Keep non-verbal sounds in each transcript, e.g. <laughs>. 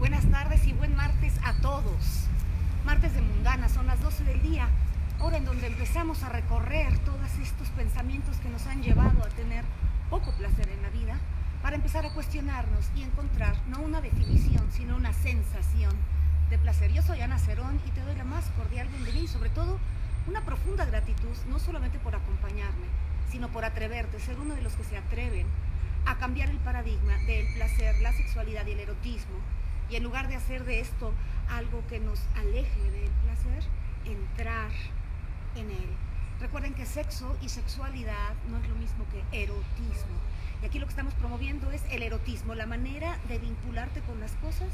Buenas tardes y buen martes a todos. Martes de Mundana, son las 12 del día, hora en donde empezamos a recorrer todos estos pensamientos que nos han llevado a tener poco placer en la vida, para empezar a cuestionarnos y encontrar no una definición, sino una sensación de placer. Yo soy Ana Cerón y te doy la más cordial bienvenida y sobre todo una profunda gratitud, no solamente por acompañarme, sino por atreverte, ser uno de los que se atreven a cambiar el paradigma del placer, la sexualidad y el erotismo y en lugar de hacer de esto algo que nos aleje del placer, entrar en él. Recuerden que sexo y sexualidad no es lo mismo que erotismo. Y aquí lo que estamos promoviendo es el erotismo, la manera de vincularte con las cosas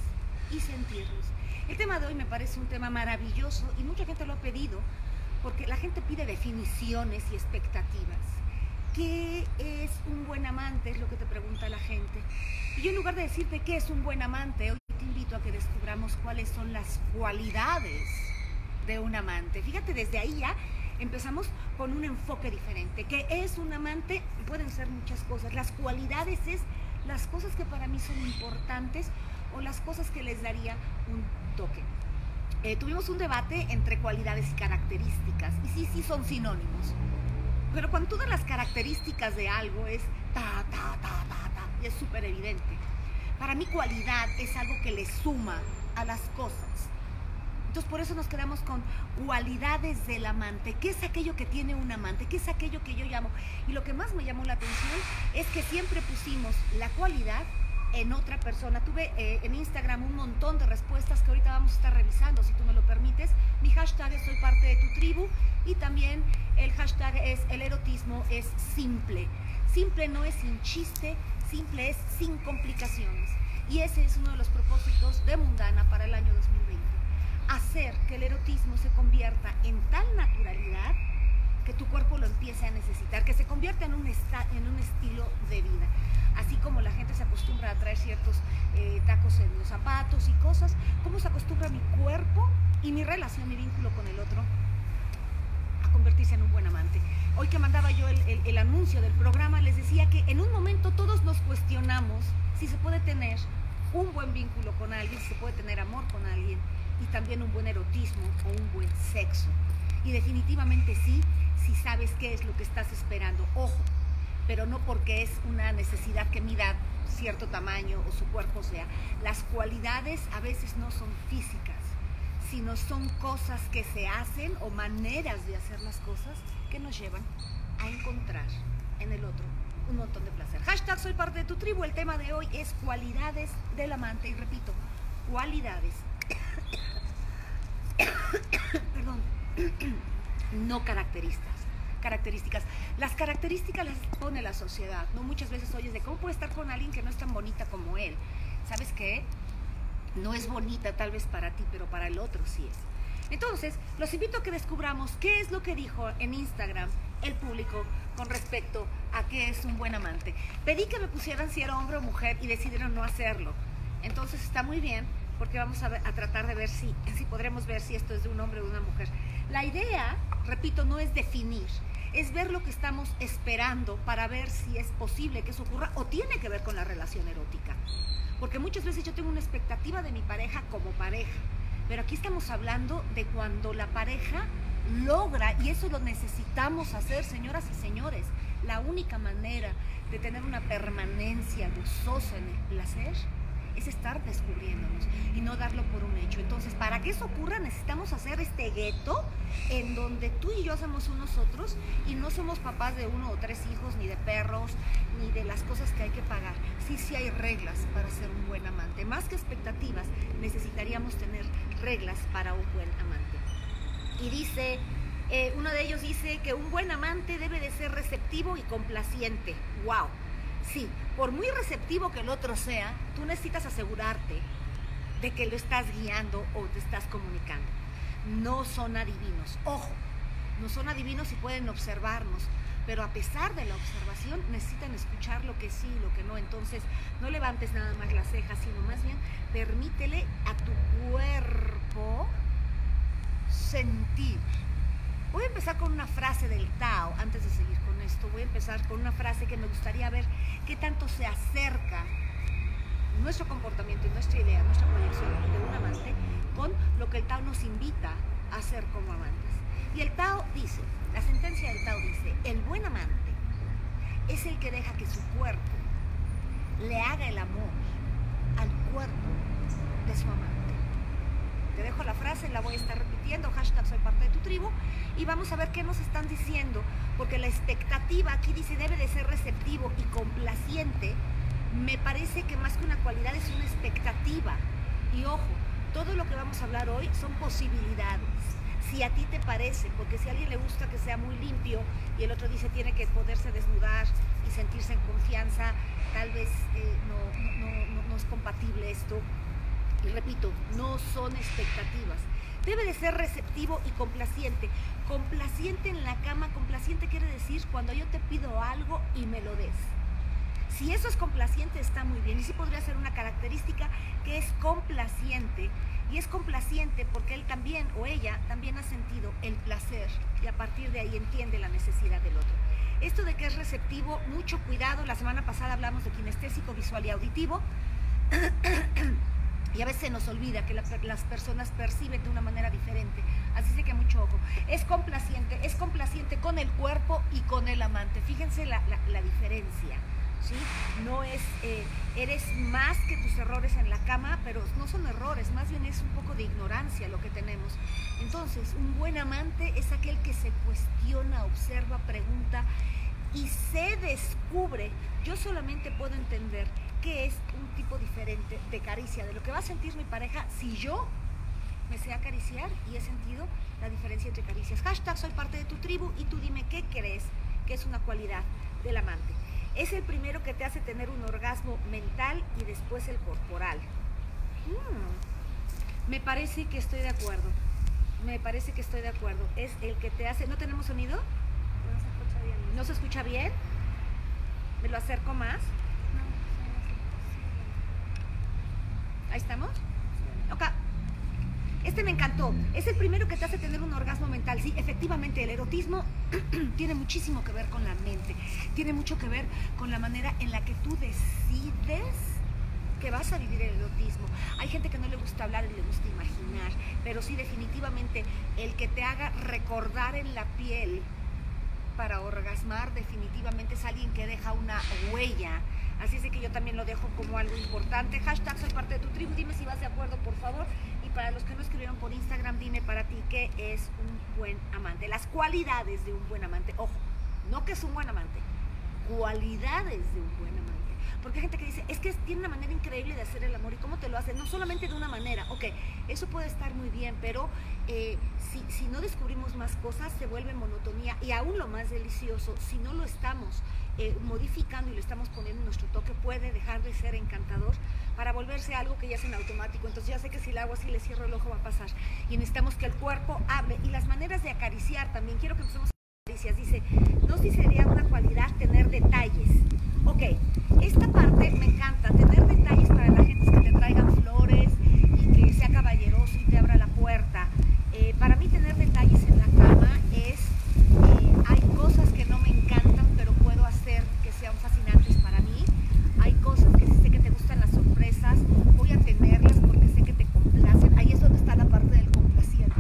y sentirlos. El tema de hoy me parece un tema maravilloso y mucha gente lo ha pedido porque la gente pide definiciones y expectativas. ¿Qué es un buen amante? Es lo que te pregunta la gente. Y yo en lugar de decirte qué es un buen amante, te invito a que descubramos cuáles son las cualidades de un amante. Fíjate, desde ahí ya empezamos con un enfoque diferente. ¿Qué es un amante? Pueden ser muchas cosas. Las cualidades es las cosas que para mí son importantes o las cosas que les daría un toque. Eh, tuvimos un debate entre cualidades y características. Y sí, sí son sinónimos. Pero cuando tú das las características de algo es ta, ta, ta, ta, ta, y es súper evidente. Para mí cualidad es algo que le suma a las cosas. Entonces por eso nos quedamos con cualidades del amante. ¿Qué es aquello que tiene un amante? ¿Qué es aquello que yo llamo? Y lo que más me llamó la atención es que siempre pusimos la cualidad en otra persona. Tuve eh, en Instagram un montón de respuestas que ahorita vamos a estar revisando, si tú me lo permites. Mi hashtag es soy parte de tu tribu y también el hashtag es el erotismo es simple. Simple no es sin chiste, simple es sin complicaciones. Y ese es uno de los propósitos de Mundana para el año 2020. Hacer que el erotismo se convierta en tal naturalidad que tu cuerpo lo empiece a necesitar, que se convierta en un, en un estilo de vida. Así como la gente se acostumbra a traer ciertos eh, tacos en los zapatos y cosas, ¿cómo se acostumbra mi cuerpo y mi relación, mi vínculo con el otro a convertirse en un buen amante? Hoy que mandaba yo el, anuncio del programa, les decía que en un momento todos nos cuestionamos si se puede tener un buen vínculo con alguien, si se puede tener amor con alguien y también un buen erotismo o un buen sexo. Y definitivamente sí, si sabes qué es lo que estás esperando. Ojo, pero no porque es una necesidad que mida cierto tamaño o su cuerpo sea. Las cualidades a veces no son físicas, sino son cosas que se hacen o maneras de hacer las cosas que nos llevan a encontrar en el otro un montón de placer. Hashtag soy parte de tu tribu. El tema de hoy es cualidades del amante. Y repito, cualidades. <coughs> Perdón. <coughs> no características características. Las características las pone la sociedad, ¿no? Muchas veces oyes de cómo puede estar con alguien que no es tan bonita como él. ¿Sabes qué? No es bonita tal vez para ti, pero para el otro sí es. Entonces, los invito a que descubramos qué es lo que dijo en Instagram el público con respecto a qué es un buen amante. Pedí que me pusieran si era hombre o mujer y decidieron no hacerlo. Entonces está muy bien porque vamos a, tratar de ver si, si podremos ver si esto es de un hombre o de una mujer. La idea, repito, no es definir, es ver lo que estamos esperando para ver si es posible que eso ocurra o tiene que ver con la relación erótica. Porque muchas veces yo tengo una expectativa de mi pareja como pareja, pero aquí estamos hablando de cuando la pareja logra, y eso lo necesitamos hacer, señoras y señores, la única manera de tener una permanencia gozosa en el placer es estar descubriéndonos y no darlo por un hecho. Entonces, para que eso ocurra, necesitamos hacer este gueto en donde tú y yo somos unos otros y no somos papás de uno o tres hijos, ni de perros, ni de las cosas que hay que pagar. Sí, sí hay reglas para ser un buen amante. Más que expectativas, necesitaríamos tener reglas para un buen amante. Y dice, eh, uno de ellos dice que un buen amante debe de ser receptivo y complaciente. ¡Wow! Sí, por muy receptivo que el otro sea, tú necesitas asegurarte de que lo estás guiando o te estás comunicando. No son adivinos. Ojo, no son adivinos y pueden observarnos, pero a pesar de la observación necesitan escuchar lo que sí y lo que no. Entonces, no levantes nada más las cejas, sino más bien permítele a tu cuerpo sentir. Voy a empezar con una frase del Tao antes de seguir con esto. Voy a empezar con una frase que me gustaría ver qué tanto se acerca nuestro comportamiento y nuestra idea, nuestra proyección el Tao nos invita a ser como amantes. Y el Tao dice, la sentencia del Tao dice, el buen amante es el que deja que su cuerpo le haga el amor al cuerpo de su amante. Te dejo la frase, la voy a estar repitiendo, hashtag soy parte de tu tribu, y vamos a ver qué nos están diciendo, porque la expectativa aquí dice debe de ser receptivo y complaciente, me parece que más que una cualidad es una expectativa. Y ojo, todo lo que vamos a hablar hoy son posibilidades. Si a ti te parece, porque si a alguien le gusta que sea muy limpio y el otro dice tiene que poderse desnudar y sentirse en confianza, tal vez eh, no, no es compatible esto. Y repito, no son expectativas. Debe de ser receptivo y complaciente. Complaciente en la cama, complaciente quiere decir cuando yo te pido algo y me lo des. Si eso es complaciente está muy bien y sí podría ser una característica que es complaciente y es complaciente porque él también o ella también ha sentido el placer y a partir de ahí entiende la necesidad del otro. Esto de que es receptivo, mucho cuidado, la semana pasada hablamos de kinestésico, visual y auditivo. <clears throat> Y a veces se nos olvida que las personas perciben de una manera diferente. Así que mucho ojo. Es complaciente, es complaciente con el cuerpo y con el amante. Fíjense la diferencia. No es, eh, eres más que tus errores en la cama, pero no son errores, más bien es un poco de ignorancia lo que tenemos. Entonces, un buen amante es aquel que se cuestiona, observa, pregunta y se descubre. Yo solamente puedo entender qué es un tipo diferente de caricia, de lo que va a sentir mi pareja si yo me sé acariciar y he sentido la diferencia entre caricias. Hashtag soy parte de tu tribu y tú dime qué crees que es una cualidad del amante es el primero que te hace tener un orgasmo mental y después el corporal. Mm, me parece que estoy de acuerdo. Me parece que estoy de acuerdo. Es el que te hace... ¿No tenemos sonido? No se escucha bien. ¿No se escucha bien? ¿Me lo acerco más? ¿Ahí estamos? Ok. Este me encantó. Es el primero que te hace tener un orgasmo mental. Sí, efectivamente, el erotismo <clears throat> tiene muchísimo que ver con la mente. Tiene mucho que ver con la manera en la que tú decides que vas a vivir el erotismo. Hay gente que no le gusta hablar y le gusta imaginar, pero sí definitivamente el que te haga recordar en la piel para orgasmar definitivamente es alguien que deja una huella. Así es que yo también lo dejo como algo importante. Hashtag soy parte de tu tribu. Dime si vas de acuerdo, por favor para los que no escribieron por Instagram, dime para ti qué es un buen amante. Las cualidades de un buen amante. Ojo, no que es un buen amante, cualidades de un buen amante. Porque hay gente que dice, es que tiene una manera increíble de hacer el amor y cómo te lo hace. No solamente de una manera, ok, eso puede estar muy bien, pero eh, si, si no descubrimos más cosas, se vuelve monotonía. Y aún lo más delicioso, si no lo estamos eh, modificando y le estamos poniendo nuestro toque, puede dejar de ser encantador para volverse algo que ya es en automático. Entonces ya sé que si le hago así, le cierro el ojo, va a pasar. Y necesitamos que el cuerpo hable. Y las maneras de acariciar también. Quiero que empecemos a caricias. Dice, no si sería una cualidad tener detalles. Ok, esta parte me encanta, tener detalles para la gente que te traigan flores y que sea caballeroso y te abra la puerta. Eh, para mí tener detalles en la cama es, eh, hay cosas que no me encantan, pero puedo hacer que sean fascinantes para mí. Hay cosas que sé que te gustan las sorpresas, voy a tenerlas porque sé que te complacen. Ahí es donde está la parte del complaciente.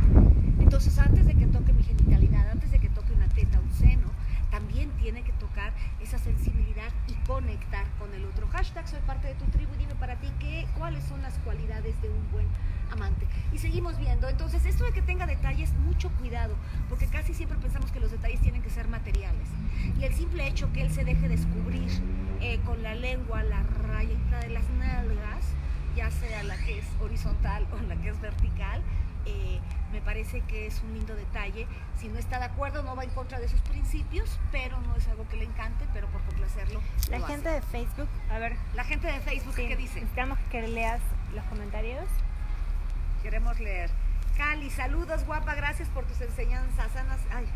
Entonces, antes de que toque mi genitalidad, antes de que toque una teta, un seno, también tiene que tocar esa sensibilidad y conectar con el otro. Hashtag soy parte de tu tribu y dime para ti qué, cuáles son las cualidades de un buen amante. Y seguimos viendo. Entonces, esto de que tenga detalles, mucho cuidado, porque casi siempre pensamos que los detalles tienen que ser materiales. Y el simple hecho que él se deje descubrir eh, con la lengua, la rayita de las nalgas, ya sea la que es horizontal o la que es vertical, eh, me parece que es un lindo detalle. Si no está de acuerdo, no va en contra de sus principios, pero no es algo que le encante, pero por complacerlo. La gente de Facebook, a ver. La gente de Facebook, ¿qué dice? Necesitamos que leas los comentarios. Queremos leer. Cali, saludos, guapa, gracias por tus enseñanzas. Ana, ay,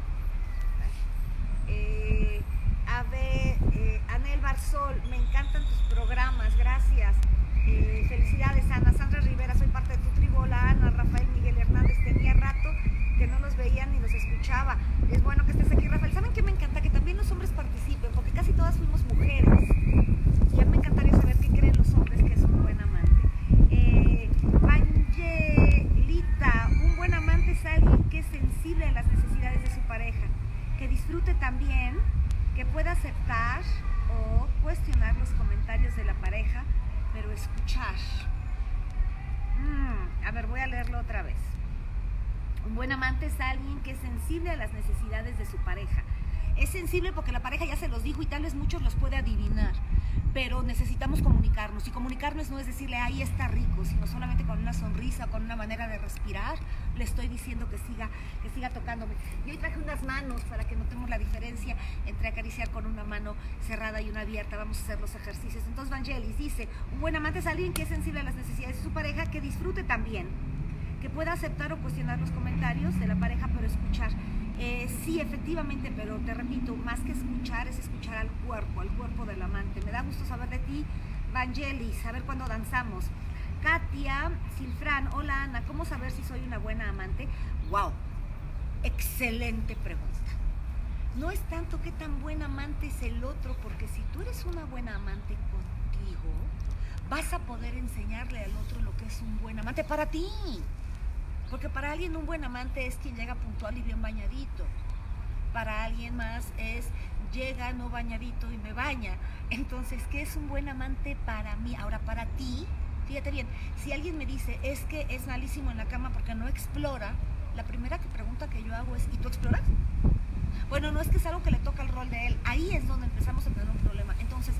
eh, Ave, eh, Anel Barzol, me encantan tus programas, gracias. Eh, felicidades, Ana. Sandra Rivera, soy parte de tu tribu. Hola, Ana, Rafael, Miguel Hernández. Tenía rato que no los veía ni los escuchaba. Es bueno que estés aquí, Rafael. ¿Saben qué me encanta? Que también los hombres participen, porque casi todas fuimos mujeres. Ayer me encantaría saber qué creen los hombres que es un buen amante. Eh, Angelita, un buen amante es alguien que es sensible a las necesidades de su pareja, que disfrute también, que pueda aceptar o cuestionar los comentarios de la pareja, pero escuchar. Mm, a ver, voy a leerlo otra vez. Un buen amante es alguien que es sensible a las necesidades de su pareja, es sensible porque la pareja ya se los dijo y tal vez muchos los puede adivinar, pero necesitamos comunicarnos. Y comunicarnos no es decirle, ahí está rico, sino solamente con una sonrisa, con una manera de respirar, le estoy diciendo que siga, que siga tocándome. Y hoy traje unas manos para que notemos la diferencia entre acariciar con una mano cerrada y una abierta. Vamos a hacer los ejercicios. Entonces Vangelis dice, un buen amante es alguien que es sensible a las necesidades de su pareja, que disfrute también que pueda aceptar o cuestionar los comentarios de la pareja, pero escuchar. Eh, sí, efectivamente, pero te repito, más que escuchar es escuchar al cuerpo, al cuerpo del amante. Me da gusto saber de ti, Vangelis, saber cuándo danzamos. Katia Silfran, hola Ana, ¿cómo saber si soy una buena amante? ¡Wow! Excelente pregunta. No es tanto qué tan buen amante es el otro, porque si tú eres una buena amante contigo, vas a poder enseñarle al otro lo que es un buen amante para ti. Porque para alguien un buen amante es quien llega puntual y bien bañadito. Para alguien más es llega no bañadito y me baña. Entonces, ¿qué es un buen amante para mí? Ahora, para ti, fíjate bien, si alguien me dice es que es malísimo en la cama porque no explora, la primera pregunta que yo hago es, ¿y tú exploras? Bueno, no es que es algo que le toca el rol de él. Ahí es donde empezamos a tener un problema. Entonces,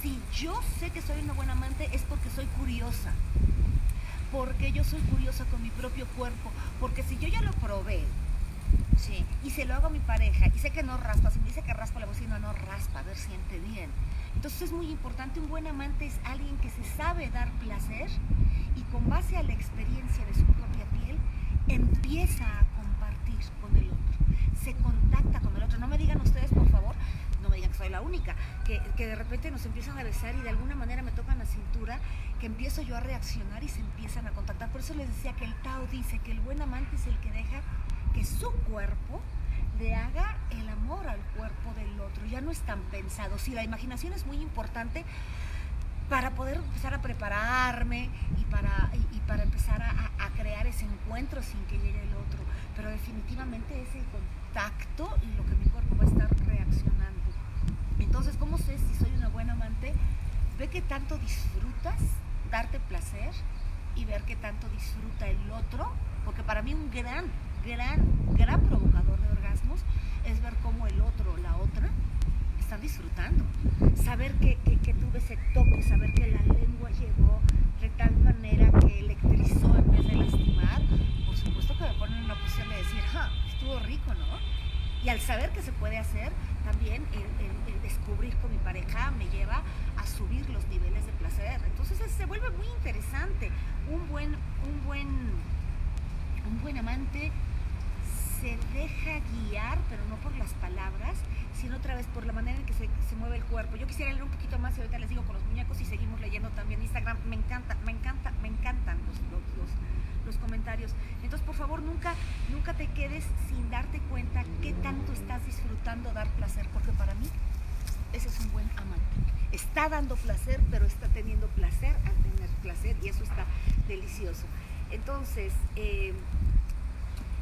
si yo sé que soy una buena amante es porque soy curiosa porque yo soy curiosa con mi propio cuerpo, porque si yo ya lo probé, y se lo hago a mi pareja, y sé que no raspa, si me dice que raspa, la bocina no raspa, a ver, siente bien. Entonces es muy importante, un buen amante es alguien que se sabe dar placer y con base a la experiencia de su propia piel, empieza a compartir con el otro, se contacta con el otro. No me digan ustedes, por favor, no me digan que soy la que, de repente nos empiezan a besar y de alguna manera me tocan la cintura que empiezo yo a reaccionar y se empiezan a contactar. Por eso les decía que el Tao dice que el buen amante es el que deja que su cuerpo le haga el amor al cuerpo del otro. Ya no es tan pensado. Sí, la imaginación es muy importante para poder empezar a prepararme y para, y, para empezar a, a, crear ese encuentro sin que llegue el otro. Pero definitivamente es el contacto y lo que mi cuerpo va a estar reaccionando. Entonces, ¿cómo sé si soy una buena amante? Ve que tanto disfrutas darte placer y ver qué tanto disfruta el otro, porque para mí un gran, gran, gran provocador de orgasmos es ver cómo el otro o la otra están disfrutando. Saber que, que, tuve ese toque, saber que la lengua llegó de tal manera que electrizó en vez de lastimar, por supuesto que me pone en una posición de decir, ¡ja! Estuvo rico, ¿no? Y al saber que se puede hacer, también el, descubrir con mi pareja me lleva a subir los niveles de placer. Entonces se vuelve muy interesante. Un buen, un buen, un buen amante se deja guiar, pero no por las palabras, sino otra vez por la manera en que se, se, mueve el cuerpo. Yo quisiera leer un poquito más y ahorita les digo con los muñecos y seguimos leyendo también Instagram. Me encanta, me encanta, me encantan los, los, los, los comentarios. Entonces, por nunca, nunca te quedes sin darte cuenta qué tanto estás disfrutando dar placer, porque para mí ese es un buen amante está dando placer, pero está teniendo placer al tener placer y eso está delicioso. Entonces, eh,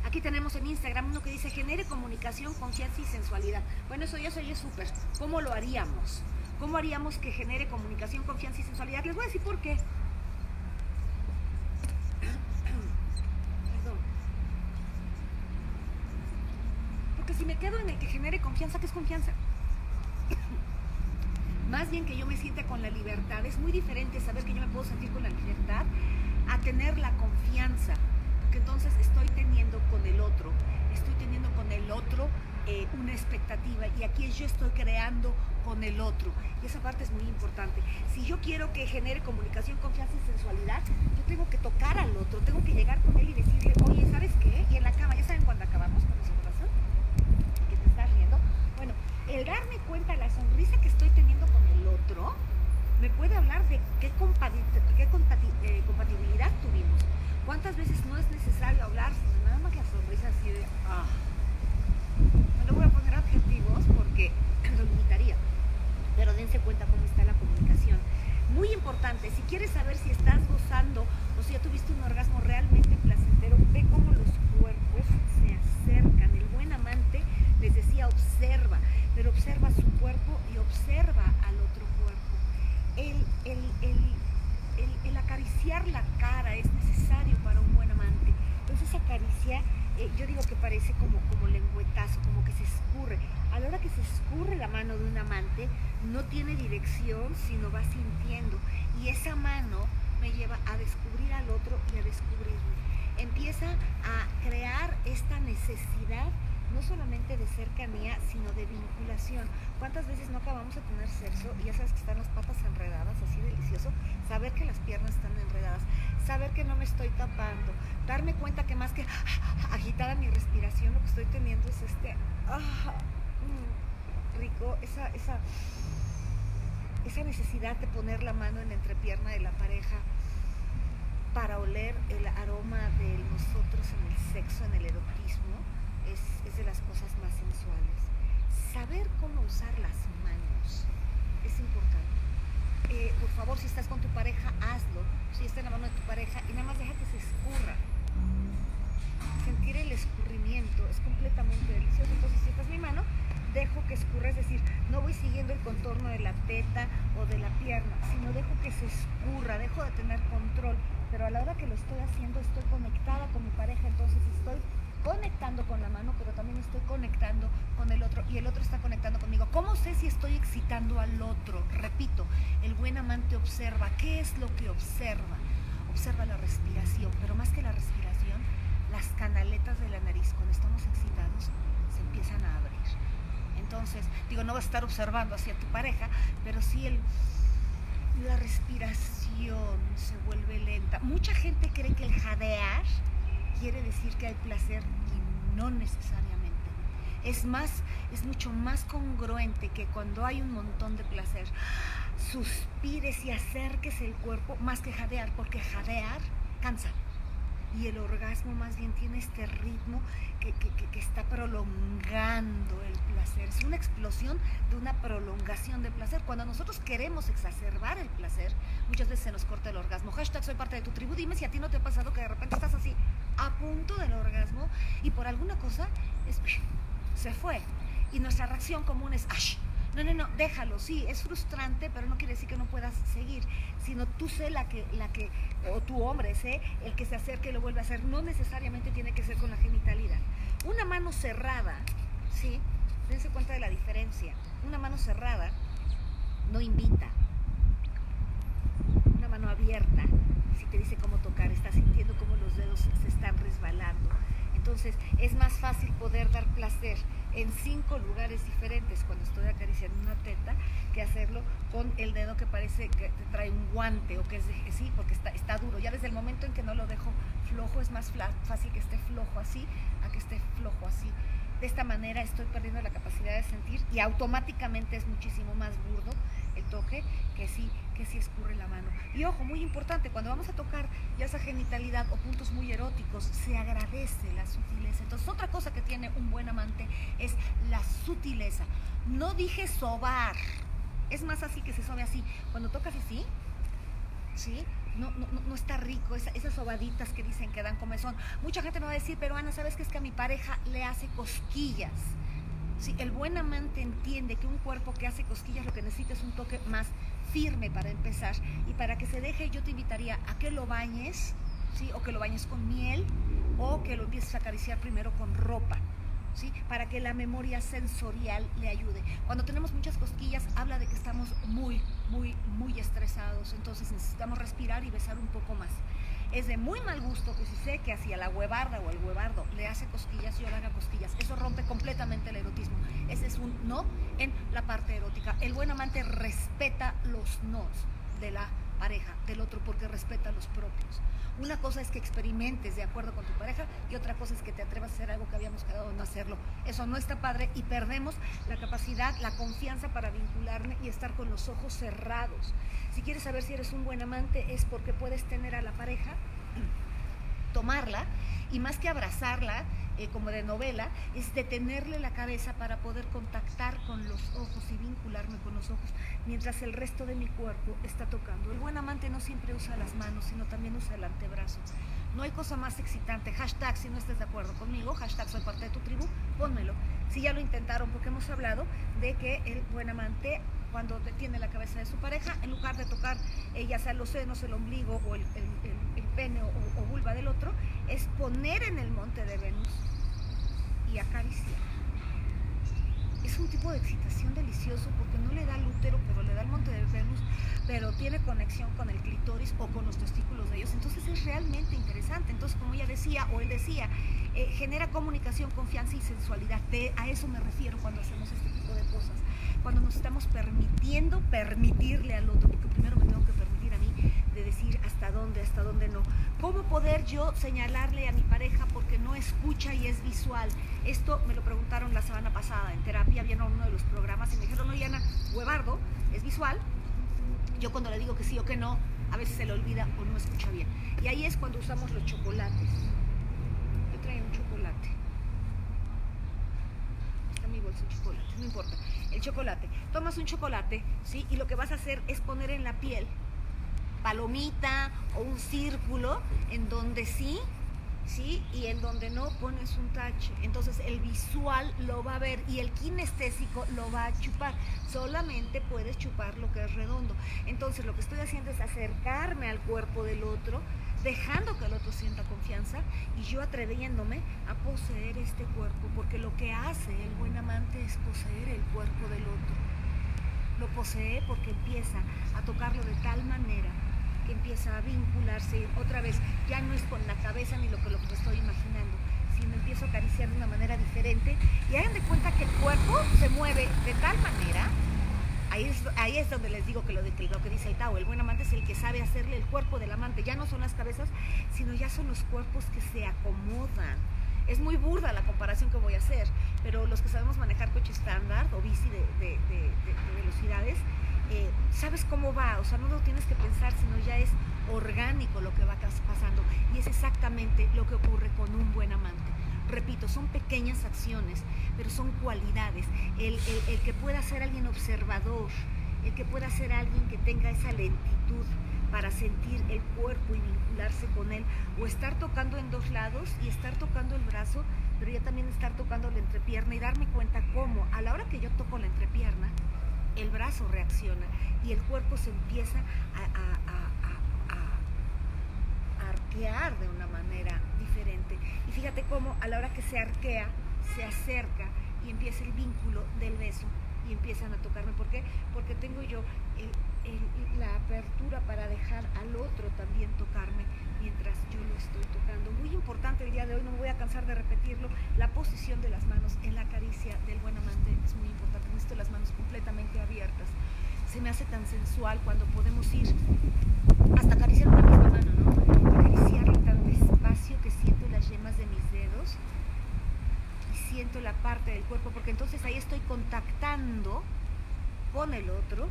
aquí tenemos en Instagram uno que dice genere comunicación, confianza y sensualidad. Bueno, eso ya soy súper. ¿Cómo lo haríamos? ¿Cómo haríamos que genere comunicación, confianza y sensualidad? Les voy a decir por qué. Perdón. Porque si me quedo en el que genere confianza, ¿qué es confianza? más bien que yo me sienta con la libertad. Es muy diferente saber que yo me puedo sentir con la libertad a tener la confianza, porque entonces estoy teniendo con el otro, estoy teniendo con el otro eh, una expectativa y aquí yo estoy creando con el otro. Y esa parte es muy importante. Si yo quiero que genere comunicación, confianza y sensualidad, yo tengo que tocar al otro, tengo que llegar con él y decirle, oye, ¿sabes qué? Y en la cama, ¿ya saben cuando acabamos con nuestro corazón? Que te estás riendo. Bueno, el darme cuenta la sonrisa que estoy teniendo otro, me puede hablar de qué, eh, compatibilidad tuvimos. ¿Cuántas veces no es necesario hablar, nada más la sonrisa así de, ah. No voy a poner adjetivos porque lo limitaría, pero dense cuenta cómo está la comunicación. Muy importante, si quieres saber si estás gozando o si ya tuviste un orgasmo realmente placentero, ve cómo los cuerpos se acercan. El buen amante les decía, observa, pero eh, yo digo que parece como, como lengüetazo, como que se escurre. A la hora que se escurre la mano de un amante, no tiene dirección, sino va sintiendo. Y esa mano me lleva a descubrir al otro y a descubrirme. Empieza a crear esta necesidad no solamente de cercanía, sino de vinculación. ¿Cuántas veces no acabamos de tener sexo y ya sabes que están las patas enredadas, así delicioso? Saber que las piernas están enredadas, saber que no me estoy tapando, darme cuenta que más que agitada mi respiración, lo que estoy teniendo es este ah, mm, rico, esa, esa, esa necesidad de poner la mano en la entrepierna de la pareja para oler el aroma de nosotros en el sexo, en el erotismo es, de las cosas más sensuales. Saber cómo usar las manos es importante. Eh, por favor, si estás con tu pareja, hazlo. Si está en la mano de tu pareja y nada más deja que se escurra. Sentir el escurrimiento es completamente delicioso. Entonces, si esta es mi mano, dejo que escurra, es decir, no voy siguiendo el contorno de la teta o de la pierna, sino dejo que se escurra, dejo de tener control. Pero a la hora que lo estoy haciendo, estoy conectada con mi pareja, entonces estoy conectando con la mano, pero también estoy conectando con el otro y el otro está conectando conmigo. ¿Cómo sé si estoy excitando al otro? Repito, el buen amante observa. ¿Qué es lo que observa? Observa la respiración, pero más que la respiración, las canaletas de la nariz, cuando estamos excitados, se empiezan a abrir. Entonces, digo, no vas a estar observando hacia tu pareja, pero sí el, la respiración se vuelve lenta. Mucha gente cree que el jadear quiere decir que hay placer y no necesariamente. Es más, es mucho más congruente que cuando hay un montón de placer, suspires y acerques el cuerpo más que jadear, porque jadear cansa. Y el orgasmo más bien tiene este ritmo que, que, está prolongando el placer. Es una explosión de una prolongación de placer. Cuando nosotros queremos exacerbar el placer, muchas veces se nos corta el orgasmo. Hashtag soy parte de tu tribu. Dime si a ti no te ha pasado que de repente estás así a punto del orgasmo y por alguna cosa se fue. Y nuestra reacción común es, ¡ash! No, no, no, déjalo, sí, es frustrante, pero no quiere decir que no puedas seguir, sino tú sé la que, la que, o tu hombre sé, el que se acerque y lo vuelve a hacer, no necesariamente tiene que ser con la genitalidad. Una mano cerrada, ¿sí? Dense cuenta de la diferencia. Una mano cerrada no invita. Una mano abierta si te dice cómo tocar, está sintiendo cómo los dedos se están resbalando. Entonces es más fácil poder dar placer en cinco lugares diferentes cuando estoy acariciando una teta que hacerlo con el dedo que parece que trae un guante o que es de, sí, porque está, está duro. Ya desde el momento en que no lo dejo flojo es más fácil que esté flojo así a que esté flojo así. De esta manera estoy perdiendo la capacidad de sentir y automáticamente es muchísimo más burdo el toque que sí que si escurre la mano. Y ojo, muy importante, cuando vamos a tocar ya esa genitalidad o puntos muy eróticos, se agradece la sutileza. Entonces, otra cosa que tiene un buen amante es la sutileza. No dije sobar, es más así que se sobe así. Cuando tocas así, ¿sí? No, no, no, está rico, esas sobaditas que dicen que dan comezón. Mucha gente me va a decir, pero Ana, ¿sabes qué es que a mi pareja le hace cosquillas? Sí, el buen amante entiende que un cuerpo que hace cosquillas lo que necesita es un toque más firme para empezar. Y para que se deje, yo te invitaría a que lo bañes, ¿sí? o que lo bañes con miel, o que lo empieces a acariciar primero con ropa. ¿Sí? para que la memoria sensorial le ayude. Cuando tenemos muchas cosquillas, habla de que estamos muy, muy, muy estresados, entonces necesitamos respirar y besar un poco más. Es de muy mal gusto que si sé que hacia la huevarda o el huevardo le hace cosquillas, yo le haga cosquillas. Eso rompe completamente el erotismo. Ese es un no en la parte erótica. El buen amante respeta los nos de la pareja, del otro, porque respeta los propios. Una cosa es que experimentes de acuerdo con tu pareja y otra cosa es que te atrevas a hacer algo que habíamos quedado no hacerlo. Eso no está padre y perdemos la capacidad, la confianza para vincularme y estar con los ojos cerrados. Si quieres saber si eres un buen amante es porque puedes tener a la pareja, tomarla y más que abrazarla, eh, como de novela, es detenerle la cabeza para poder contactar con los ojos y vincularme con los ojos, mientras el resto de mi cuerpo está tocando. El buen amante no siempre usa las manos, sino también usa el antebrazo. No hay cosa más excitante. Hashtag, si no estés de acuerdo conmigo, hashtag soy parte de tu tribu, pónmelo. Si ya lo intentaron, porque hemos hablado de que el buen amante, cuando detiene la cabeza de su pareja, en lugar de tocar eh, ya sea los senos, el ombligo o el, pene o, vulva del otro, es poner en el monte de Venus y acaricia. Es un tipo de excitación delicioso porque no le da al útero, pero le da al monte de Venus, pero tiene conexión con el clítoris o con los testículos de ellos. Entonces es realmente interesante. Entonces, como ella decía, o él decía, eh, genera comunicación, confianza y sensualidad. De, a eso me refiero cuando hacemos este tipo de cosas. Cuando nos estamos permitiendo permitirle al otro, porque primero me que permitir a mí de decir hasta dónde, hasta dónde no. ¿Cómo poder yo señalarle a mi pareja porque no escucha y es visual? Esto me lo preguntaron la semana pasada en terapia, había uno de los programas y me dijeron, no, Yana, Huevardo es visual. Yo cuando le digo que sí o que no, a veces se le olvida o no escucha bien. Y ahí es cuando usamos los chocolates. Yo traigo un chocolate. Está mi bolsa de chocolate, no importa. El chocolate. Tomas un chocolate, ¿sí? Y lo que vas a hacer es poner en la piel palomita o un círculo en donde sí, sí, y en donde no pones un tache. Entonces el visual lo va a ver y el kinestésico lo va a chupar. Solamente puedes chupar lo que es redondo. Entonces lo que estoy haciendo es acercarme al cuerpo del otro, dejando que el otro sienta confianza y yo atreviéndome a poseer este cuerpo, porque lo que hace el buen amante es poseer el cuerpo del otro. Lo posee porque empieza a tocarlo de tal manera que empieza a vincularse otra vez, ya no es con la cabeza ni lo que lo que estoy imaginando, sino empiezo a acariciar de una manera diferente y hagan de cuenta que el cuerpo se mueve de tal manera, ahí es, ahí es donde les digo que lo, de, lo que dice el Tao, el buen amante es el que sabe hacerle el cuerpo del amante, ya no son las cabezas, sino ya son los cuerpos que se acomodan. Es muy burda la comparación que voy a hacer, pero los que sabemos manejar coche estándar o bici de velocidades, eh, sabes cómo va, o sea, no lo tienes que pensar, sino ya es orgánico lo que va pasando. Y es exactamente lo que ocurre con un buen amante. Repito, son pequeñas acciones, pero son cualidades. El, el, el que pueda ser alguien observador, el que pueda ser alguien que tenga esa lentitud para sentir el cuerpo y vincularse con él, o estar tocando en dos lados y estar tocando el brazo, pero ya también estar tocando la entrepierna y darme cuenta cómo a la hora que yo toco la entrepierna, el brazo reacciona y el cuerpo se empieza a, arquear de una manera diferente. Y fíjate cómo a la hora que se arquea, se acerca y empieza el vínculo del beso y empiezan a tocarme. ¿Por qué? Porque tengo yo la para dejar al otro también tocarme mientras yo lo estoy tocando. Muy importante el día de hoy, no me voy a cansar de repetirlo, la posición de las manos en la caricia del buen amante es muy importante. Necesito las manos completamente abiertas. Se me hace tan sensual cuando podemos ir hasta acariciar una misma mano, ¿no? Acariciarla tan despacio que siento las yemas de mis dedos y siento la parte del cuerpo, porque entonces ahí estoy contactando con el otro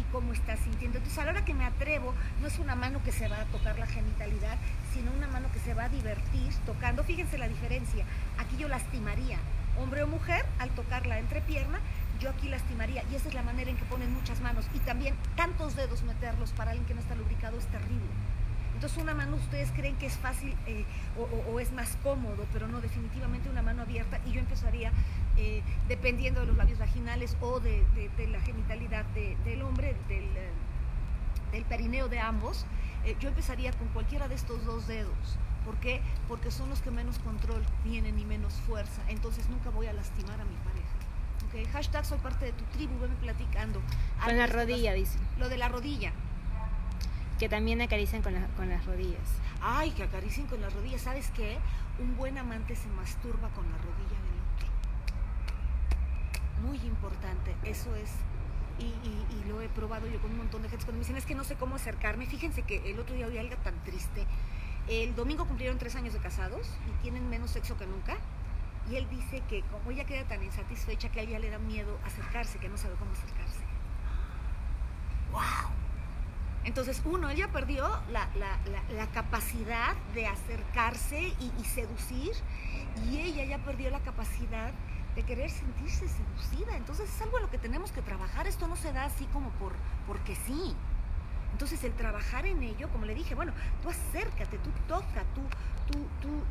y cómo está sintiendo. Entonces, a la hora que me atrevo, no es una mano que se va a tocar la genitalidad, sino una mano que se va a divertir tocando. Fíjense la diferencia. Aquí yo lastimaría, hombre o mujer, al tocar la entrepierna, yo aquí lastimaría. Y esa es la manera en que ponen muchas manos. Y también tantos dedos meterlos para alguien que no está lubricado es terrible. Entonces una mano ustedes creen que es fácil eh, o, es más cómodo, pero no, definitivamente una mano abierta y yo empezaría, eh, dependiendo de los labios vaginales o de, de, de la genitalidad de, del hombre, del, del, perineo de ambos, eh, yo empezaría con cualquiera de estos dos dedos. ¿Por qué? Porque son los que menos control tienen y menos fuerza. Entonces nunca voy a lastimar a mi pareja. Okay. Hashtag soy parte de tu tribu, veme platicando. Con la rodilla, dice. Lo de la rodilla que también acarician con, la, con, las rodillas. Ay, que acaricien con las rodillas. ¿Sabes qué? Un buen amante se masturba con la rodilla otro. Muy importante, eso es. Y, lo he probado yo con un montón de gente. Cuando me dicen, es que no sé cómo acercarme. Fíjense que el otro día había algo tan triste. El domingo cumplieron tres años de casados y tienen menos sexo que nunca. Y él dice que como ella queda tan insatisfecha que a ella le da miedo acercarse, que no sabe cómo acercarse. ¡Wow! Entonces, uno, ella perdió la, la, la, la capacidad de acercarse y, y, seducir, y ella ya perdió la capacidad de querer sentirse seducida. Entonces, es algo en lo que tenemos que trabajar. Esto no se da así como por, porque sí. Entonces, el trabajar en ello, como le dije, bueno, tú acércate, tú toca, tú, tú,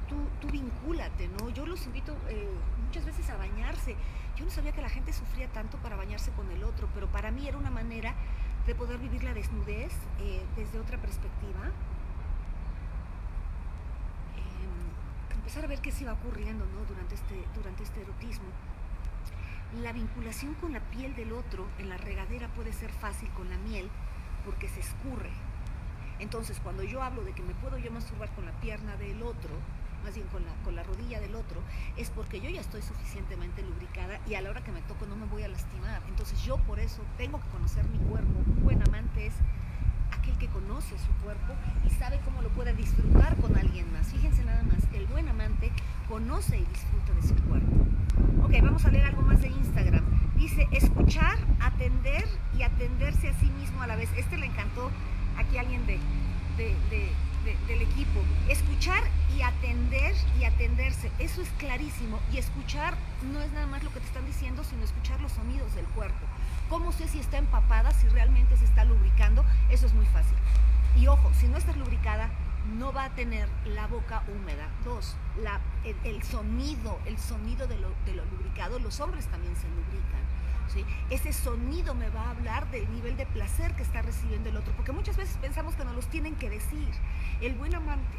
tú, tú, vincúlate, ¿no? Yo los invito eh, muchas veces a bañarse. Yo no sabía que la gente sufría tanto para bañarse con el otro, pero para mí era una manera de poder vivir la desnudez eh, desde otra perspectiva. Eh, empezar a ver qué se va ocurriendo ¿no? durante, este, durante este erotismo. La vinculación con la piel del otro en la regadera puede ser fácil con la miel porque se escurre. Entonces, cuando yo hablo de que me puedo yo masturbar con la pierna del otro, más bien con la, con la rodilla del otro, es porque yo ya estoy suficientemente lubricada y a la hora que me toco no me voy a lastimar. Entonces yo por eso tengo que conocer mi cuerpo. Un buen amante es aquel que conoce su cuerpo y sabe cómo lo puede disfrutar con alguien más. Fíjense nada más, el buen amante conoce y disfruta de su cuerpo. Ok, vamos a leer algo más de Instagram. Dice, escuchar, atender y atenderse a sí mismo a la vez. Este le encantó aquí alguien de del equipo. Escuchar y atender y atenderse, eso es clarísimo. Y escuchar no es nada más lo que te están diciendo, sino escuchar los sonidos del cuerpo. ¿Cómo sé si está empapada, si realmente se está lubricando? Eso es muy fácil. Y ojo, si no estás lubricada, no va a tener la boca húmeda. Dos, el, sonido, el sonido de lo lubricado, los hombres también se lubrican. Ese sonido me va a hablar del nivel de placer que está recibiendo el otro, porque muchas veces pensamos que no los tienen que decir. El buen amante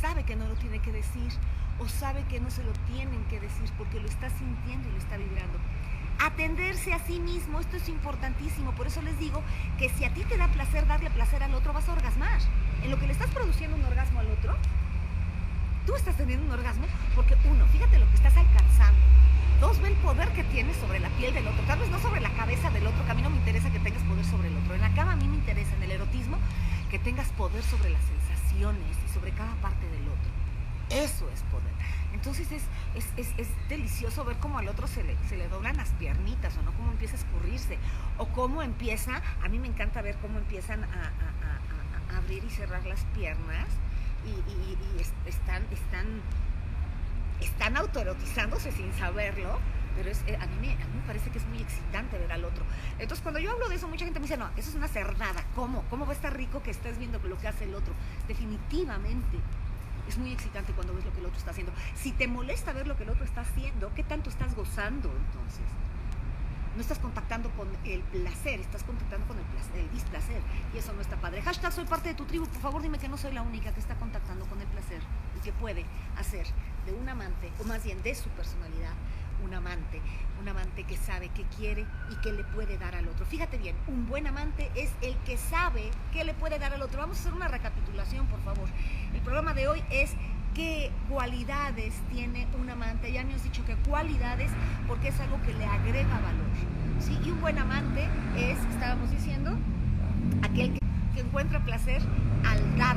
sabe que no lo tiene que decir o sabe que no se lo tienen que decir porque lo está sintiendo y lo está vibrando. Atenderse a sí mismo, esto es importantísimo, por eso les digo que si a ti te da placer darle placer al otro, vas a orgasmar. En lo que le estás produciendo un orgasmo al otro, tú estás teniendo un orgasmo porque uno, fíjate lo que estás alcanzando. Dos, ve el poder que tienes sobre la piel del otro. Tal vez no sobre la cabeza del otro, que a mí no me interesa que tengas poder sobre el otro. En la cama a mí me interesa, en el erotismo, que tengas poder sobre las sensaciones y sobre cada parte del otro. Eso es poder. Entonces es, es, delicioso ver cómo al otro se le, se le doblan las piernitas o no, cómo empieza a escurrirse o cómo empieza, a mí me encanta ver cómo empiezan a, abrir y cerrar las piernas y, y están, están están autoerotizándose sin saberlo, pero es, eh, a, mí me, a, mí me, parece que es muy excitante ver al otro. Entonces, cuando yo hablo de eso, mucha gente me dice, no, eso es una cerdada. ¿Cómo? ¿Cómo va a estar rico que estés viendo lo que hace el otro? Definitivamente. Es muy excitante cuando ves lo que el otro está haciendo. Si te molesta ver lo que el otro está haciendo, ¿qué tanto estás gozando entonces? No estás contactando con el placer, estás contactando con el, placer, displacer. Y eso no está padre. Hashtag soy parte de tu tribu. Por favor, dime que no soy la única que está contactando con el placer y que puede hacer de un amante, o más bien de su personalidad, un amante, un amante que sabe qué quiere y qué le puede dar al otro. Fíjate bien, un buen amante es el que sabe qué le puede dar al otro. Vamos a hacer una recapitulación, por favor. El programa de hoy es qué cualidades tiene un amante. Ya me has dicho que cualidades porque es algo que le agrega valor. ¿sí? Y un buen amante es, estábamos diciendo, aquel que, que encuentra placer al dar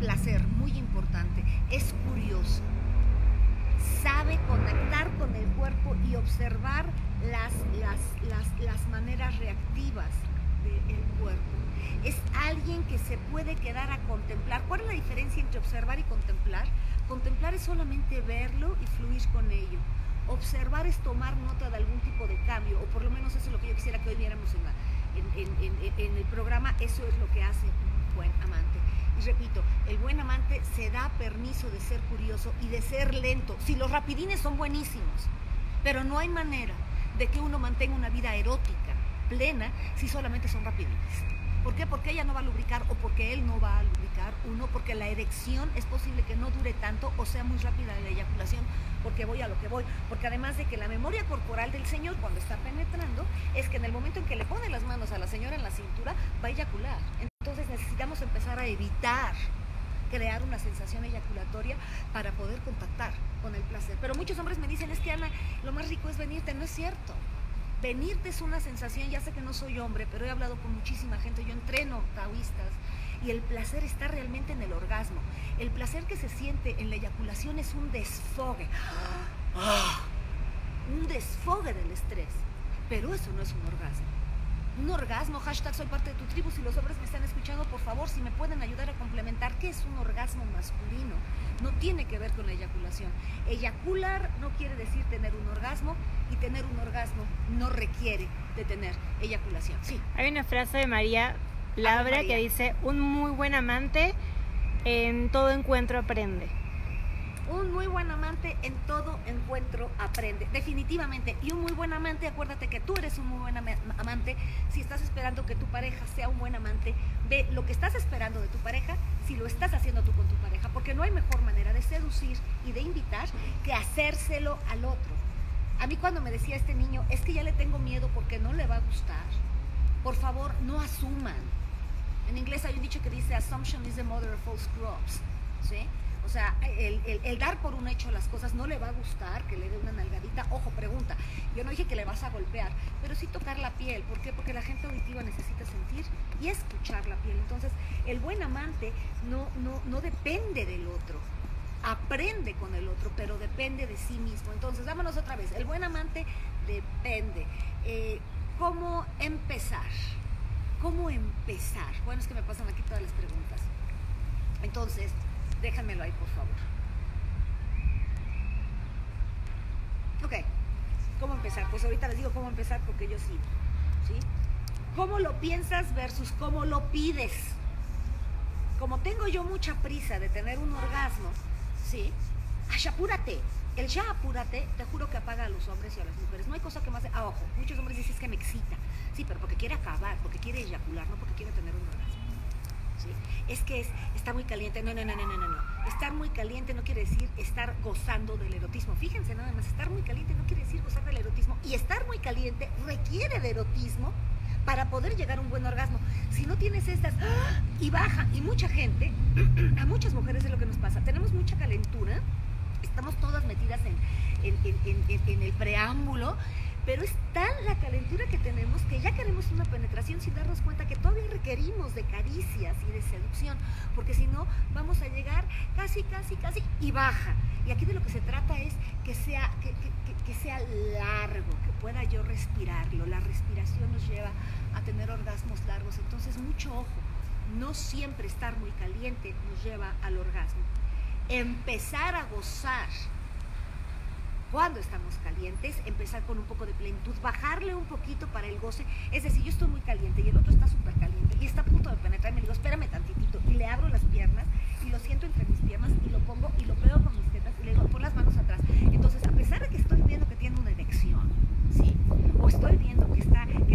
placer, muy importante. Es curioso, sabe conectar con observar las, las, las, maneras reactivas del cuerpo. Es alguien que se puede quedar a contemplar. ¿Cuál es la diferencia entre observar y contemplar? Contemplar es solamente verlo y fluir con ello. Observar es tomar nota de algún tipo de cambio, o por lo menos eso es lo que yo quisiera que hoy viéramos en, en el programa. Eso es lo que hace un buen amante. Y repito, el buen amante se da permiso de ser curioso y de ser lento. Si los rapidines son buenísimos, pero no hay manera de que uno mantenga una vida erótica plena si solamente son rapidines. ¿Por qué? Porque ella no va a lubricar o porque él no va a lubricar. Uno, porque la erección es posible que no dure tanto o sea muy rápida la eyaculación, porque voy a lo que voy. Porque además de que la memoria corporal del señor cuando está penetrando es que en el momento en que le pone las manos a la señora en la cintura va a eyacular. Entonces necesitamos empezar a evitar crear una sensación eyaculatoria para poder contactar con el placer. Pero muchos hombres me dicen, es que Ana, lo más rico es venirte. No es cierto. Venirte es una sensación, ya sé que no soy hombre, pero he hablado con muchísima gente, yo entreno taoístas y el placer está realmente en el orgasmo. El placer que se siente en la eyaculación es un desfogue. Un desfogue del estrés. Pero eso no es un orgasmo un orgasmo, hashtag soy parte de tu tribu, si los hombres me están escuchando, por favor, si me pueden ayudar a complementar, ¿qué es un orgasmo masculino? No tiene que ver con la eyaculación. Eyacular no quiere decir tener un orgasmo y tener un orgasmo no requiere de tener eyaculación. Sí. Hay una frase de María Labra que dice, un muy buen amante en todo encuentro aprende. Un muy buen amante en todo encuentro aprende, definitivamente. Y un muy buen amante, acuérdate que tú eres un muy buen amante. Si estás esperando que tu pareja sea un buen amante, ve lo que estás esperando de tu pareja, si lo estás haciendo tú con tu pareja. Porque no hay mejor manera de seducir y de invitar que hacérselo al otro. A mí cuando me decía este niño, es que ya le tengo miedo porque no le va a gustar, por favor, no asuman. En inglés hay un dicho que dice, assumption is the mother of all screws. ¿Sí? O sea, el, dar por un hecho las cosas no le va a gustar, que le dé una nalgadita. Ojo, pregunta. Yo no dije que le vas a golpear, pero sí tocar la piel. ¿Por qué? Porque la gente auditiva necesita sentir y escuchar la piel. Entonces, el buen amante no, no, no depende del otro. Aprende con el otro, pero depende de sí mismo. Entonces, vámonos otra vez. El buen amante depende. Eh, ¿Cómo empezar? ¿Cómo empezar? Bueno, es que me pasan aquí todas las preguntas. Entonces, Déjamelo ahí, por favor. Ok, ¿cómo empezar? Pues ahorita les digo cómo empezar porque yo sí. ¿sí? ¿Cómo lo piensas versus cómo lo pides? Como tengo yo mucha prisa de tener un orgasmo, ¿sí? ¡Ay, apúrate! El ya apúrate, te juro que apaga a los hombres y a las mujeres. No hay cosa que más... Ah, ojo, muchos hombres dicen que me excita. Sí, pero porque quiere acabar, porque quiere eyacular, no porque quiere tener un orgasmo es que es, está muy caliente. No, no, no, no, no, no. Estar muy caliente no quiere decir estar gozando del erotismo. Fíjense nada más, estar muy caliente no quiere decir gozar del erotismo. Y estar muy caliente requiere de erotismo para poder llegar a un buen orgasmo. Si no tienes estas ¡ah! y baja, y mucha gente, <clears throat> a muchas mujeres es lo que nos pasa, tenemos mucha calentura, estamos todas metidas en, en el preámbulo pero es tal la calentura que tenemos que ya queremos una penetración sin darnos cuenta que todavía requerimos de caricias y de seducción, porque si no vamos a llegar casi, casi, casi y baja. Y aquí de lo que se trata es que sea, que, que sea largo, que pueda yo respirarlo. La respiración nos lleva a tener orgasmos largos, entonces mucho ojo, no siempre estar muy caliente nos lleva al orgasmo. Empezar a gozar cuando estamos calientes, empezar con un poco de plenitud, bajarle un poquito para el goce. Es decir, yo estoy muy caliente y el otro está súper caliente y está a punto de penetrarme. Le digo, espérame tantitito. Y le abro las piernas y lo siento entre mis piernas y lo pongo y lo pego con mis tetas y le digo, pon las manos atrás. Entonces, a pesar de que estoy viendo que tiene una erección, ¿sí? O estoy viendo que,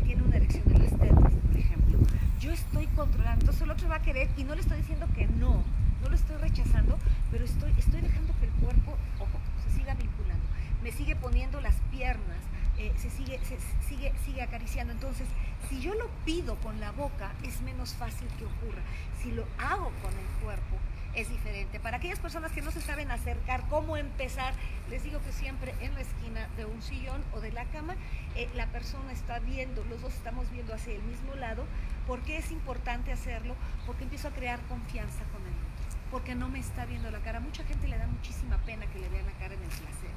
tiene una erección en las tetas, por ejemplo, yo estoy controlando. Entonces, el otro va a querer y no le estoy diciendo que no, no lo estoy rechazando, pero estoy, estoy dejando que el cuerpo, ojo, se siga vinculando me sigue poniendo las piernas, eh, se, sigue, se sigue, sigue acariciando. Entonces, si yo lo pido con la boca, es menos fácil que ocurra. Si lo hago con el cuerpo, es diferente. Para aquellas personas que no se saben acercar, cómo empezar, les digo que siempre en la esquina de un sillón o de la cama, eh, la persona está viendo, los dos estamos viendo hacia el mismo lado. ¿Por qué es importante hacerlo? Porque empiezo a crear confianza con el otro, porque no me está viendo la cara. Mucha gente le da muchísima pena que le vean la cara en el placer.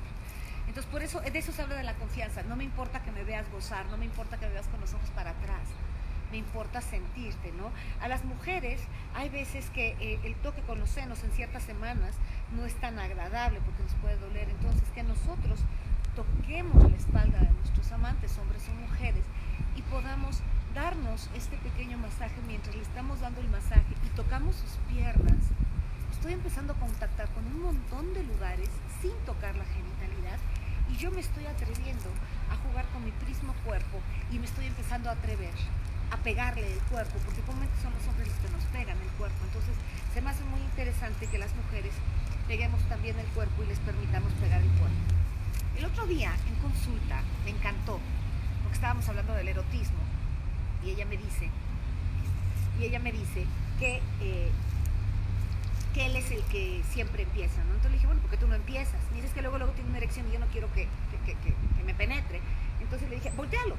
Entonces, por eso, de eso se habla de la confianza. No me importa que me veas gozar, no me importa que me veas con los ojos para atrás. Me importa sentirte, ¿no? A las mujeres hay veces que eh, el toque con los senos en ciertas semanas no es tan agradable porque nos puede doler. Entonces, que nosotros toquemos la espalda de nuestros amantes, hombres o mujeres, y podamos darnos este pequeño masaje mientras le estamos dando el masaje y tocamos sus piernas. Estoy empezando a contactar con un montón de lugares sin tocar la genitalidad y yo me estoy atreviendo a jugar con mi prismo cuerpo y me estoy empezando a atrever a pegarle el cuerpo, porque comúnmente son los hombres los que nos pegan el cuerpo. Entonces, se me hace muy interesante que las mujeres peguemos también el cuerpo y les permitamos pegar el cuerpo. El otro día, en consulta, me encantó, porque estábamos hablando del erotismo, y ella me dice, y ella me dice que eh, que él es el que siempre empieza, ¿no? Entonces le dije, bueno, ¿por qué tú no empiezas? Y dices que luego, luego tiene una erección y yo no quiero que, me penetre. Entonces le dije, voltealo,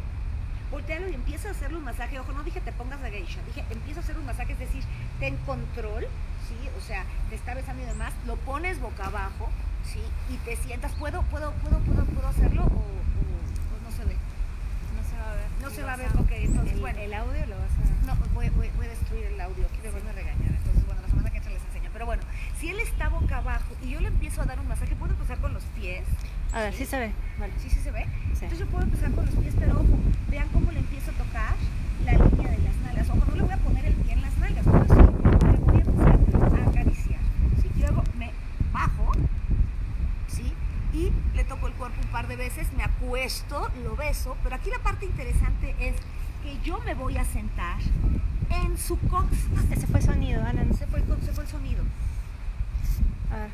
voltealo y empieza a hacerle un masaje. Ojo, no dije te pongas la geisha, dije empieza a hacer un masaje, es decir, ten control, ¿sí? O sea, te está besando y demás, lo pones boca abajo, ¿sí? Y te sientas, ¿puedo, puedo, puedo, puedo, puedo hacerlo o, no se ve? No se va a ver. No se va a ver, ok, entonces, el, bueno. ¿El audio lo vas a...? No, voy, voy, voy a destruir el audio, aquí me van a regañar. Entonces, bueno, la semana que entra les enseño. Pero bueno, si él está boca abajo y yo le empiezo a dar un masaje, ¿puedo empezar con los pies? A ver, sí, se ve. Vale. ¿Sí, sí se ve? Entonces yo puedo empezar con los pies, pero ojo, vean cómo le empiezo a tocar la línea de las nalgas. Ojo, no le voy a poner el pie en las nalgas, pero sí le voy a empezar a acariciar. ¿sí? Luego me bajo, ¿sí? Y le toco el cuerpo un par de veces, me acuesto, lo beso, pero aquí la parte interesante es que yo me voy a sentar en su cox. Ese fue el sonido, Alan. Se fue, se fue el sonido.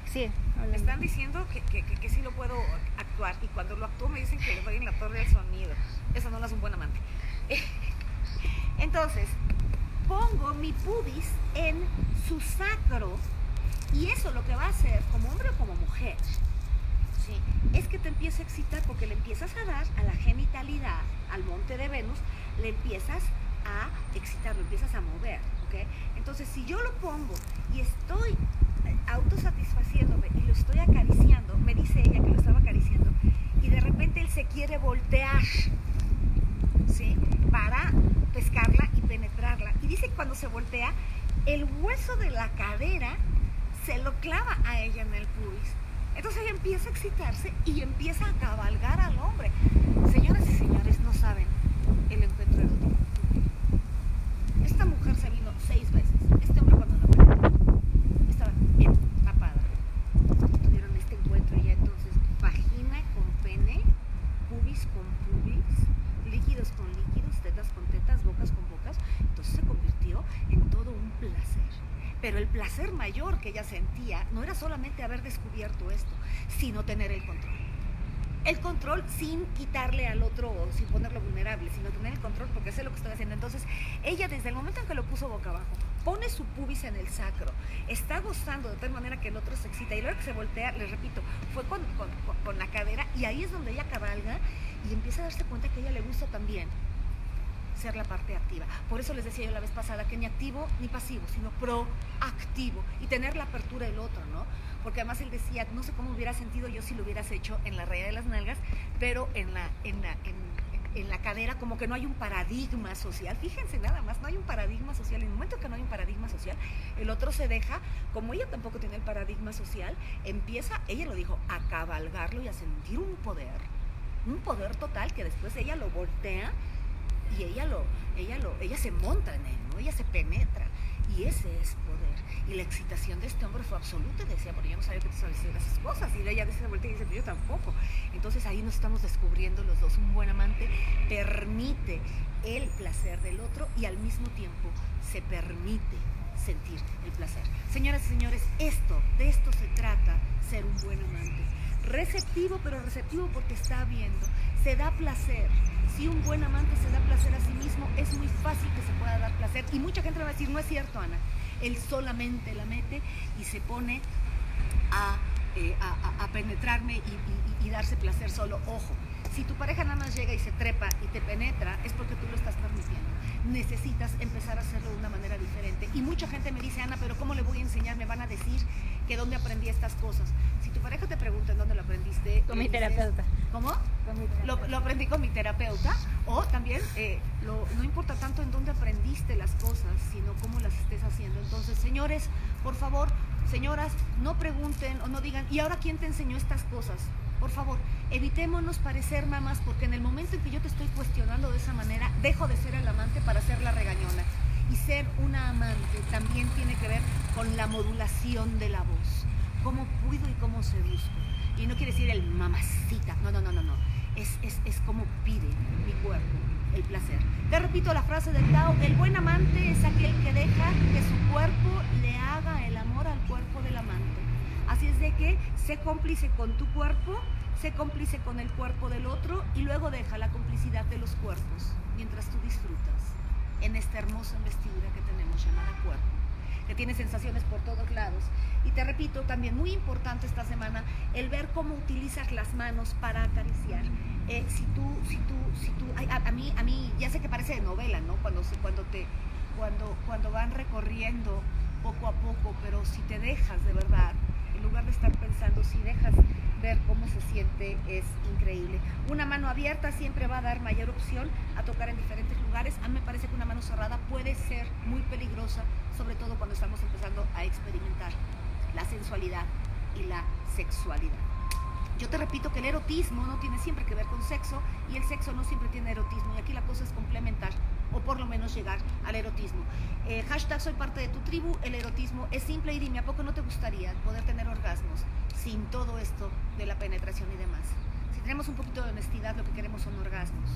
Sí. Me están diciendo que, que, que, sí lo puedo actuar y cuando lo actúo me dicen que le doy en la torre del sonido. Eso no es un buen amante. <laughs> Entonces, pongo mi pubis en su sacro y eso lo que va a hacer, como hombre o como mujer, es que te empieza a excitar porque le empiezas a dar a la genitalidad, al monte de Venus, le empiezas a excitar, lo empiezas a mover. ¿okay? Entonces, si yo lo pongo y estoy autosatisfaciéndome y lo estoy acariciando, me dice ella que lo estaba acariciando, y de repente él se quiere voltear, ¿sí? Para pescarla y penetrarla. Y dice que cuando se voltea, el hueso de la cadera se lo clava a ella en el pubis. Entonces ella empieza a excitarse y empieza a cabalgar al hombre. Señoras y señores, no saben el encuentro erótico. Esta mujer se vino seis veces. Este hombre cuando lo estaba bien tapada. Tuvieron este encuentro y ya entonces vagina con pene, pubis con pubis, líquidos con líquidos, tetas con tetas, bocas con bocas. Entonces se convirtió en todo un placer. Pero el placer mayor que ella sentía no era solamente haber descubierto esto, sino tener el control. El control sin quitarle al otro o sin ponerlo vulnerable, sino tener el control porque sé lo que estoy haciendo. Entonces, ella desde el momento en que lo puso boca abajo, pone su pubis en el sacro, está gozando de tal manera que el otro se excita y luego que se voltea, les repito, fue con, con la cadera y ahí es donde ella cabalga y empieza a darse cuenta que ella le gusta también ser la parte activa. Por eso les decía yo la vez pasada que ni activo ni pasivo, sino proactivo y tener la apertura del otro, ¿no? Porque además él decía, no sé cómo hubiera sentido yo si lo hubieras hecho en la raya de las nalgas, pero en la, en la, en, la cadera como que no hay un paradigma social. Fíjense nada más, no hay un paradigma social. En el momento que no hay un paradigma social, el otro se deja, como ella tampoco tiene el paradigma social, empieza, ella lo dijo, a cabalgarlo y a sentir un poder, un poder total que después ella lo voltea y ella lo, ella lo, ella se monta en él, ¿no? Ella se penetra. Y ese es poder. Y la excitación de este hombre fue absoluta. Decía, porque yo no sabía que te sabías esas cosas. Y ella dice vuelta y dice, yo tampoco. Entonces ahí nos estamos descubriendo los dos. Un buen amante permite el placer del otro y al mismo tiempo se permite sentir el placer. Señoras y señores, esto, de esto se trata ser un buen amante. Receptivo, pero receptivo porque está viendo. Se da placer si un buen amante se da placer a sí mismo, es muy fácil que se pueda dar placer. Y mucha gente va a decir, no es cierto, Ana. Él solamente la mete y se pone a, eh, penetrarme y, darse placer solo. Ojo, si tu pareja nada más llega y se trepa y te penetra, es porque tú lo estás permitiendo. Necesitas empezar a hacerlo de una manera diferente. Y mucha gente me dice, Ana, pero ¿cómo le voy a enseñar? Me van a decir que dónde aprendí estas cosas. Pareja te pregunta en dónde lo aprendiste. Con mi terapeuta. ¿Cómo? Lo, aprendí con mi terapeuta. O también, eh, no importa tanto en dónde aprendiste las cosas, sino cómo las estés haciendo. Entonces, señores, por favor, señoras, no pregunten o no digan, ¿y ahora quién te enseñó estas cosas? Por favor, evitémonos parecer mamás, porque en el momento en que yo te estoy cuestionando de esa manera, dejo de ser el amante para ser la regañona. Y ser una amante también tiene que ver con la modulación de la voz. Cómo cuido y cómo seduzco. Y no quiere decir el mamacita. No, no, no, no, no. Es, es, es como pide mi cuerpo el placer. Te repito la frase del Tao, el buen amante es aquel que deja que su cuerpo le haga el amor al cuerpo del amante. Así es de que sé cómplice con tu cuerpo, sé cómplice con el cuerpo del otro y luego deja la complicidad de los cuerpos mientras tú disfrutas en esta hermosa investidura que tenemos llamada cuerpo, que tiene sensaciones por todos lados. Y te repito, también muy importante esta semana, el ver cómo utilizas las manos para acariciar. Eh, si tú, si tú, si tú, a, mí, a mí, ya sé que parece de novela, ¿no? Cuando, cuando te, cuando, cuando van recorriendo poco a poco, pero si te dejas de verdad, lugar de estar pensando, si dejas ver cómo se siente es increíble. Una mano abierta siempre va a dar mayor opción a tocar en diferentes lugares. A mí me parece que una mano cerrada puede ser muy peligrosa, sobre todo cuando estamos empezando a experimentar la sensualidad y la sexualidad. Yo te repito que el erotismo no tiene siempre que ver con sexo y el sexo no siempre tiene erotismo y aquí la cosa es complementar o por lo menos llegar al erotismo. Eh, hashtag soy parte de tu tribu, el erotismo es simple y dime, ¿a poco no te gustaría poder tener orgasmos sin todo esto de la penetración y demás? Si tenemos un poquito de honestidad, lo que queremos son orgasmos.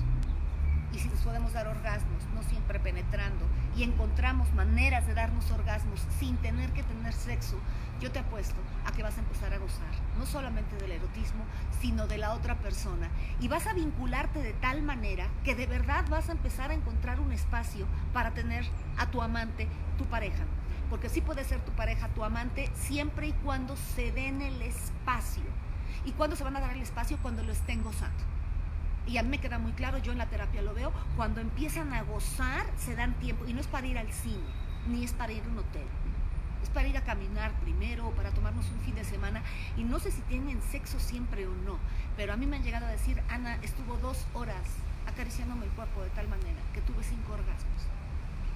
y si nos podemos dar orgasmos, no siempre penetrando, y encontramos maneras de darnos orgasmos sin tener que tener sexo, yo te apuesto a que vas a empezar a gozar, no solamente del erotismo, sino de la otra persona. Y vas a vincularte de tal manera que de verdad vas a empezar a encontrar un espacio para tener a tu amante, tu pareja. Porque sí puede ser tu pareja, tu amante, siempre y cuando se den el espacio. ¿Y cuándo se van a dar el espacio? Cuando lo estén gozando y a mí me queda muy claro, yo en la terapia lo veo, cuando empiezan a gozar se dan tiempo y no es para ir al cine, ni es para ir a un hotel. Es para ir a caminar primero, para tomarnos un fin de semana. Y no sé si tienen sexo siempre o no, pero a mí me han llegado a decir, Ana, estuvo dos horas acariciándome el cuerpo de tal manera que tuve cinco orgasmos.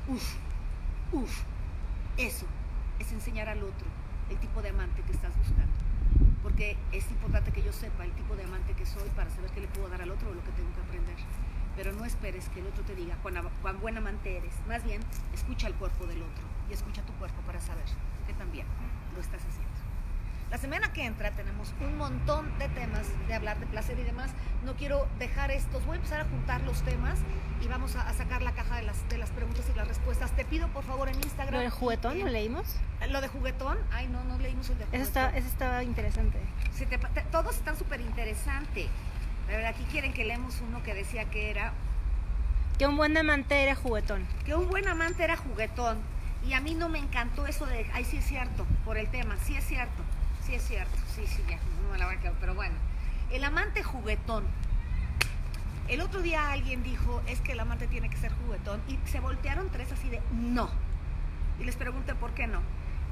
Uf, uf, eso es enseñar al otro el tipo de amante que estás buscando porque es importante que yo sepa el tipo de amante que soy para saber qué le puedo dar al otro o lo que tengo que aprender. Pero no esperes que el otro te diga cuán buen amante eres. Más bien, escucha el cuerpo del otro y escucha tu cuerpo para saber que también lo estás haciendo. La semana que entra tenemos un montón de temas de hablar de placer y demás. No quiero dejar estos, voy a empezar a juntar los temas y vamos a, sacar la caja de las, de las preguntas y las respuestas. Te pido por favor en Instagram. ¿Lo de juguetón lo leímos? Lo de juguetón, ay no, no leímos el de juguetón. Eso, está, eso estaba interesante. todos están súper interesantes. Aquí quieren que leemos uno que decía que era... Que un buen amante era juguetón. Que un buen amante era juguetón. Y a mí no me encantó eso de, ay sí es cierto, por el tema, sí es cierto. Sí, es cierto. Sí, sí, ya. No me la voy a quedar. Pero bueno. El amante juguetón. El otro día alguien dijo, es que el amante tiene que ser juguetón. Y se voltearon tres así de, no. Y les pregunté por qué no.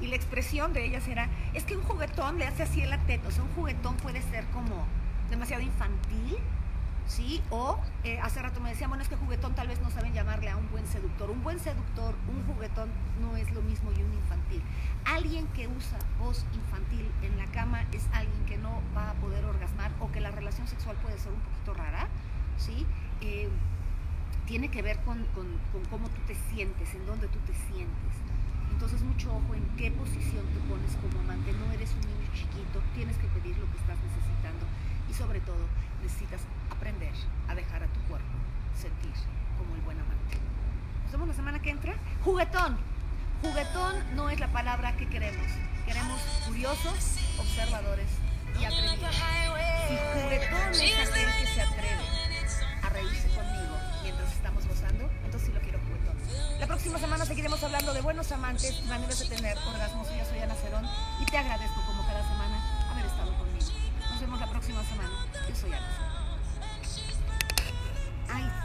Y la expresión de ellas era, es que un juguetón le hace así el ateto. O sea, un juguetón puede ser como demasiado infantil ¿sí? O eh, hace rato me decían, bueno, es que juguetón tal vez no saben llamarle a un buen seductor. Un buen seductor, un juguetón no es lo mismo y un infantil. Alguien que usa voz infantil en la cama es alguien que no va a poder orgasmar o que la relación sexual puede ser un poquito rara, ¿sí? Eh, tiene que ver con, con cómo tú te sientes, en dónde tú te sientes. Entonces mucho ojo en qué posición te pones como amante. No eres un niño chiquito, tienes que pedir lo que estás necesitando y sobre todo necesitas aprender a dejar a tu cuerpo sentir como el buen amante. Nos vemos la semana que entra. Juguetón. Juguetón no es la palabra que queremos. Queremos curiosos, observadores y atrevidos. Si juguetón es aquel que se atreve a reírse conmigo mientras estamos gozando, entonces sí lo quiero juguetón. La próxima semana seguiremos hablando de buenos amantes, maneras de tener orgasmos. Yo soy Ana Cerón y te agradezco como cada semana haber estado conmigo. Nos vemos la próxima semana. Yo soy Ana I